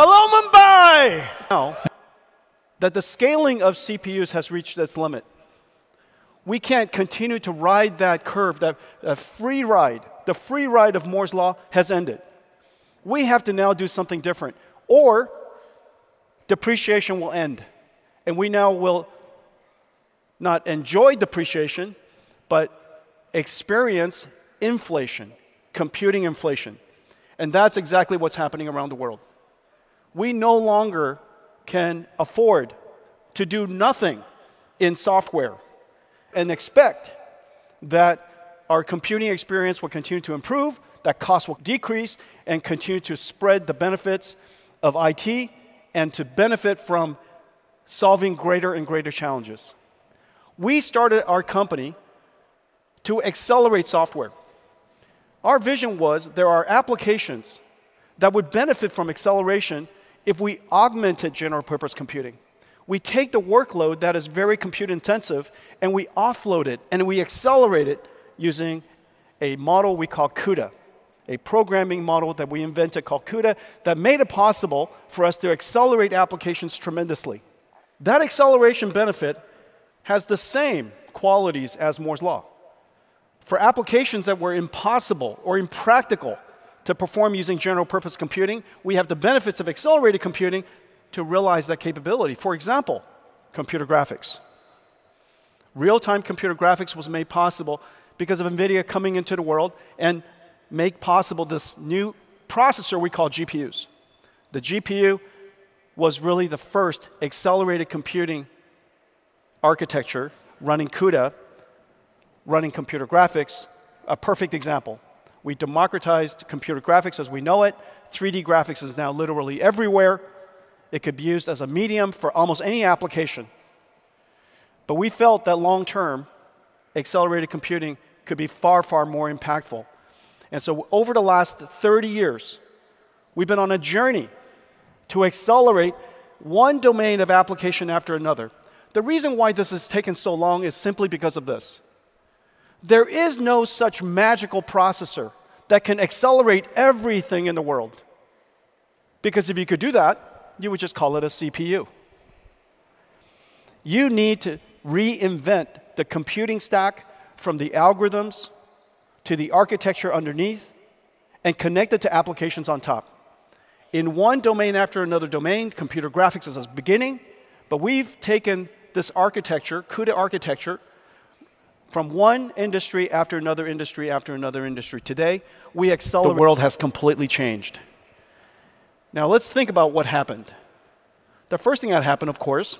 Hello, Mumbai! Now that the scaling of CPUs has reached its limit, we can't continue to ride that curve, that, that free ride. The free ride of Moore's Law has ended. We have to now do something different, or depreciation will end. And we now will not enjoy depreciation, but experience inflation, computing inflation. And that's exactly what's happening around the world. We no longer can afford to do nothing in software and expect that our computing experience will continue to improve, that costs will decrease, and continue to spread the benefits of IT and to benefit from solving greater and greater challenges. We started our company to accelerate software. Our vision was there are applications that would benefit from acceleration if we augmented general purpose computing. We take the workload that is very compute intensive and we offload it and we accelerate it using a model we call CUDA, a programming model that we invented called CUDA that made it possible for us to accelerate applications tremendously. That acceleration benefit has the same qualities as Moore's Law. For applications that were impossible or impractical to perform using general purpose computing, we have the benefits of accelerated computing to realize that capability. For example, computer graphics. Real time computer graphics was made possible because of NVIDIA coming into the world and make possible this new processor we call GPUs. The GPU was really the first accelerated computing architecture running CUDA, running computer graphics, a perfect example. We democratized computer graphics as we know it. 3D graphics is now literally everywhere. It could be used as a medium for almost any application. But we felt that long term, accelerated computing could be far, far more impactful. And so, over the last 30 years, we've been on a journey to accelerate one domain of application after another. The reason why this has taken so long is simply because of this. There is no such magical processor that can accelerate everything in the world. Because if you could do that, you would just call it a CPU. You need to reinvent the computing stack from the algorithms to the architecture underneath and connect it to applications on top. In one domain after another domain, computer graphics is a beginning, but we've taken this architecture, CUDA architecture, from one industry after another industry after another industry. Today, we accelerate. The world has completely changed. Now, let's think about what happened. The first thing that happened, of course,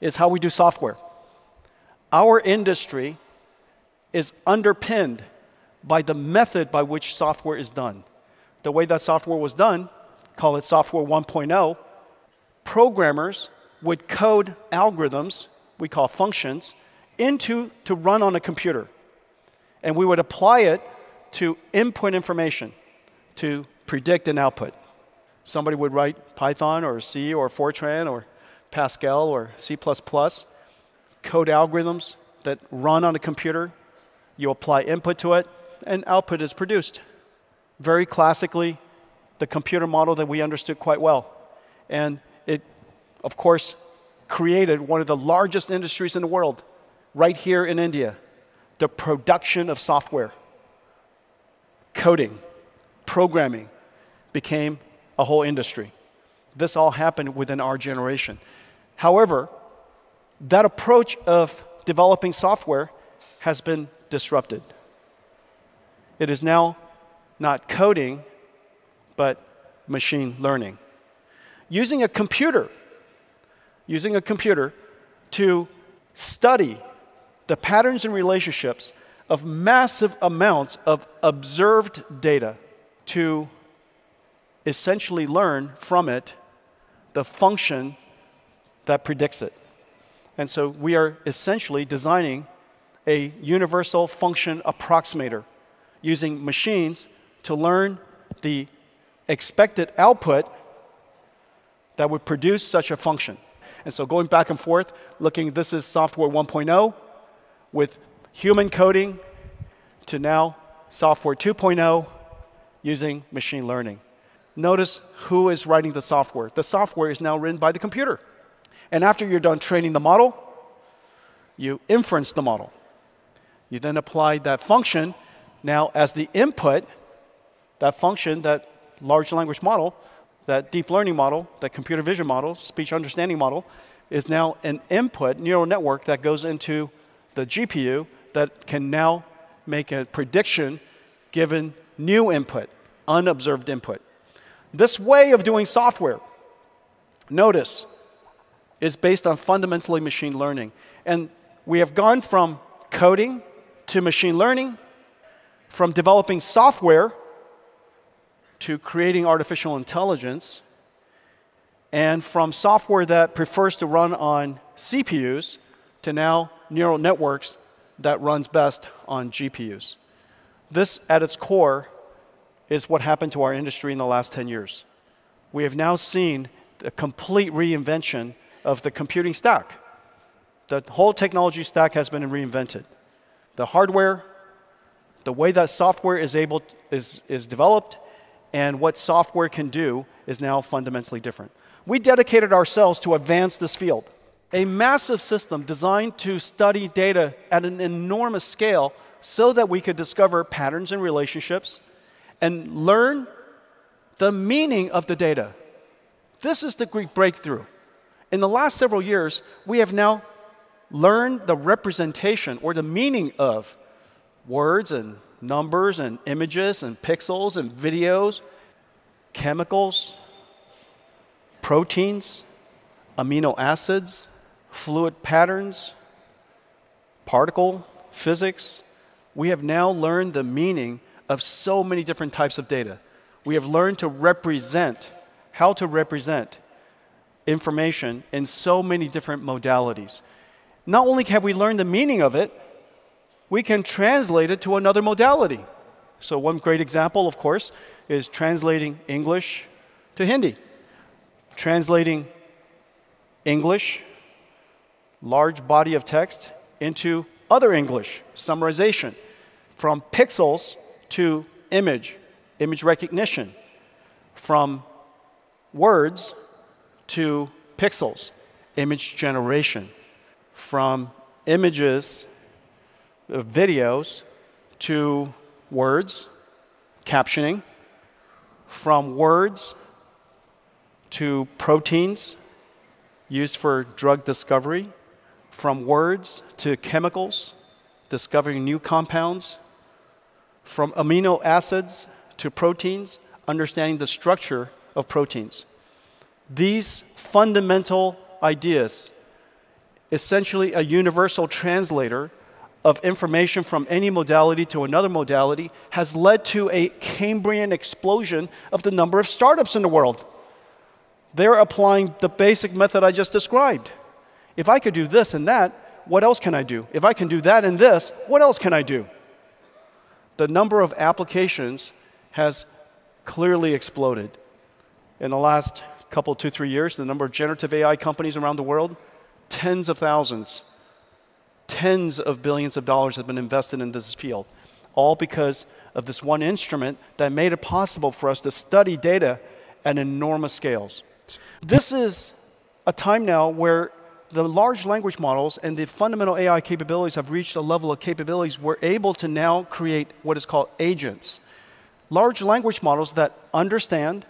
is how we do software. Our industry is underpinned by the method by which software is done. The way that software was done, call it software 1.0, programmers would code algorithms, we call functions, into to run on a computer. And we would apply it to input information to predict an output. Somebody would write Python or C or Fortran or Pascal or C++, code algorithms that run on a computer. You apply input to it, and output is produced. Very classically, the computer model that we understood quite well. And it, of course, created one of the largest industries in the world right here in India the production of software, coding, programming became a whole industry. This all happened within our generation. However, that approach of developing software has been disrupted. It is now not coding, but machine learning. Using a computer, using a computer to study the patterns and relationships of massive amounts of observed data to essentially learn from it the function that predicts it. And so we are essentially designing a universal function approximator using machines to learn the expected output that would produce such a function. And so going back and forth, looking, this is software 1.0 with human coding to now software 2.0 using machine learning. notice who is writing the software. The software is now written by the computer. And after you're done training the model, you inference the model. You then apply that function now as the input, that function, that large language model, that deep learning model, that computer vision model, speech understanding model, is now an input neural network that goes into the GPU that can now make a prediction given new input, unobserved input. This way of doing software, notice, is based on fundamentally machine learning. And we have gone from coding to machine learning, from developing software to creating artificial intelligence, and from software that prefers to run on CPUs to now neural networks that runs best on GPUs. This, at its core, is what happened to our industry in the last 10 years. We have now seen a complete reinvention of the computing stack. The whole technology stack has been reinvented. The hardware, the way that software is able is, is developed, and what software can do is now fundamentally different. We dedicated ourselves to advance this field. A massive system designed to study data at an enormous scale so that we could discover patterns and relationships and learn the meaning of the data. This is the Greek breakthrough. In the last several years, we have now learned the representation or the meaning of words and numbers and images and pixels and videos, chemicals, proteins, amino acids, fluid patterns, particle physics. We have now learned the meaning of so many different types of data. We have learned to represent, how to represent information in so many different modalities. Not only have we learned the meaning of it, we can translate it to another modality. So, one great example, of course, is translating English to Hindi translating English, large body of text, into other English, summarization, from pixels to image, image recognition, from words to pixels, image generation, from images, uh, videos to words, captioning, from words to proteins used for drug discovery, from words to chemicals, discovering new compounds, from amino acids to proteins, understanding the structure of proteins. These fundamental ideas, essentially a universal translator of information from any modality to another modality, has led to a Cambrian explosion of the number of startups in the world they're applying the basic method I just described. If I could do this and that, what else can I do? If I can do that and this, what else can I do? The number of applications has clearly exploded. In the last couple, two, three years, the number of generative AI companies around the world, tens of thousands, tens of billions of dollars have been invested in this field, all because of this one instrument that made it possible for us to study data at enormous scales. This is a time now where the large language models and the fundamental AI capabilities have reached a level of capabilities we're able to now create what is called agents. Large language models that understand,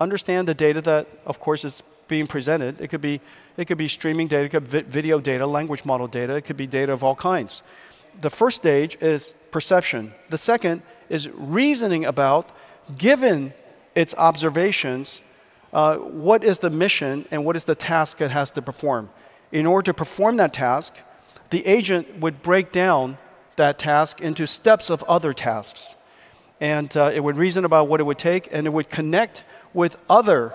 understand the data that, of course, is being presented. It could be, it could be streaming data, it could be video data, language model data, it could be data of all kinds. The first stage is perception. The second is reasoning about, given its observations, uh, what is the mission and what is the task it has to perform. In order to perform that task, the agent would break down that task into steps of other tasks. And uh, it would reason about what it would take, and it would connect with other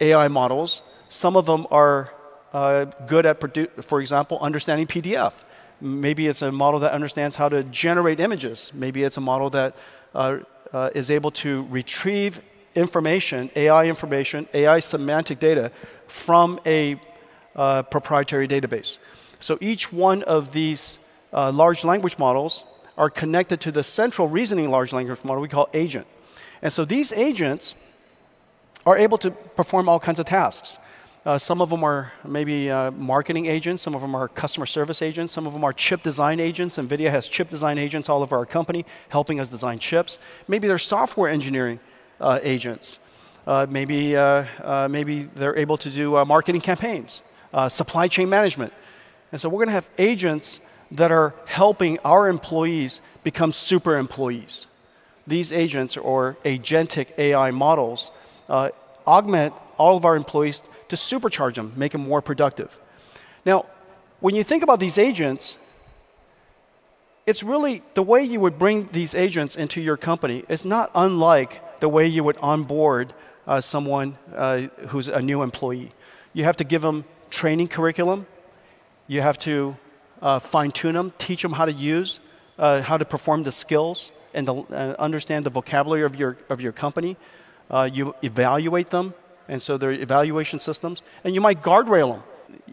AI models. Some of them are uh, good at, for example, understanding PDF. Maybe it's a model that understands how to generate images. Maybe it's a model that uh, uh is able to retrieve information, AI information, AI semantic data from a uh, proprietary database. So each one of these uh, large language models are connected to the central reasoning large language model we call agent. And so these agents are able to perform all kinds of tasks. Uh, some of them are maybe uh, marketing agents, some of them are customer service agents, some of them are chip design agents. NVIDIA has chip design agents all over our company helping us design chips. Maybe they're software engineering agents. Uh, maybe, uh, uh, maybe they're able to do marketing campaigns, supply chain management. And so we're going to have agents that are helping our employees become super employees. These agents or agentic AI models augment all of our employees to supercharge them, make them more productive. Now, when you think about these agents, it's really the way you would bring these agents into your company is not unlike the way you would onboard uh, someone uh, who's a new employee. You have to give them training curriculum. You have to uh, fine tune them, teach them how to use, uh, how to perform the skills, and the, uh, understand the vocabulary of your, of your company. Uh, you evaluate them and so there are evaluation systems. And you might guardrail them.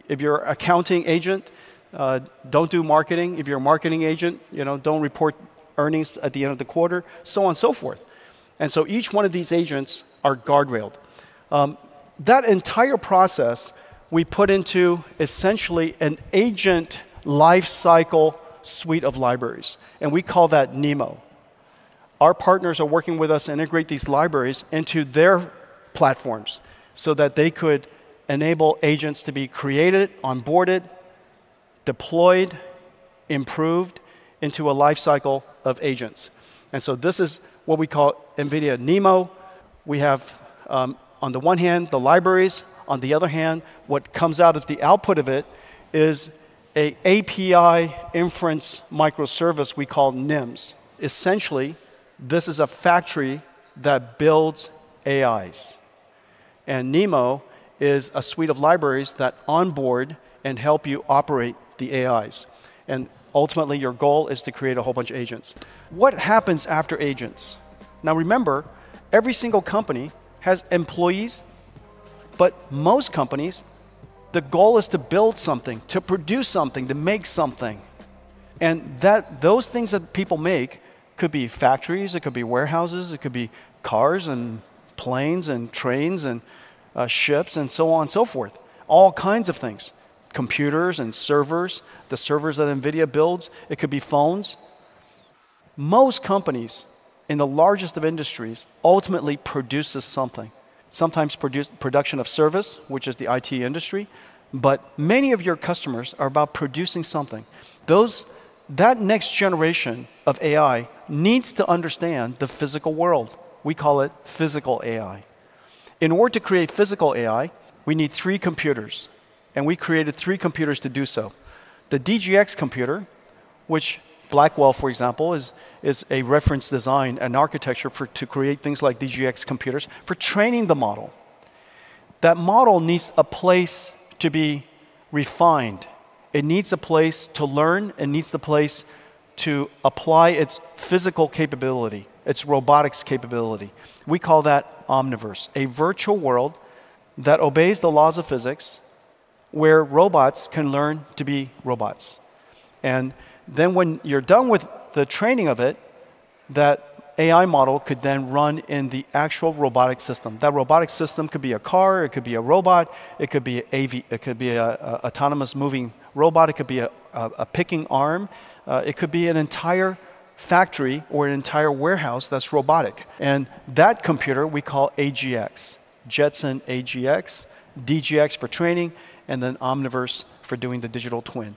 If you're an accounting agent, don't do marketing. If you're a marketing agent, you know, don't report earnings at the end of the quarter, so on and so forth. And so each one of these agents are guardrailed. Um, that entire process we put into essentially an agent lifecycle suite of libraries, and we call that NeMo. Our partners are working with us to integrate these libraries into their platforms so that they could enable agents to be created, onboarded, deployed, improved into a lifecycle of agents. And so this is what we call NVIDIA NeMo. We have, um, on the one hand, the libraries. On the other hand, what comes out of the output of it is a API inference microservice we call NIMS. Essentially, this is a factory that builds AIs. And NeMo is a suite of libraries that onboard and help you operate the AIs. And ultimately, your goal is to create a whole bunch of agents. What happens after agents? Now, remember, every single company has employees, but most companies, the goal is to build something, to produce something, to make something. And that, those things that people make could be factories, it could be warehouses, it could be cars and planes and trains and uh, ships and so on and so forth. All kinds of things. Computers and servers, the servers that NVIDIA builds, it could be phones. Most companies in the largest of industries ultimately produces something. Sometimes produce production of service, which is the IT industry, but many of your customers are about producing something. Those, that next generation of AI needs to understand the physical world. We call it physical AI. In order to create physical AI, we need three computers. And we created three computers to do so. The DGX computer, which Blackwell, for example, is, is a reference design, an architecture for, to create things like DGX computers for training the model. That model needs a place to be refined. It needs a place to learn. It needs the place to apply its physical capability, its robotics capability. We call that Omniverse, a virtual world that obeys the laws of physics where robots can learn to be robots. And then when you're done with the training of it, that AI model could then run in the actual robotic system. That robotic system could be a car, it could be a robot, it could be AV, it could be an autonomous moving robot, it could be a, a, a picking arm, uh, it could be an entire factory or an entire warehouse that's robotic. And that computer we call AGX, Jetson AGX, DGX for training, and then Omniverse for doing the digital twin.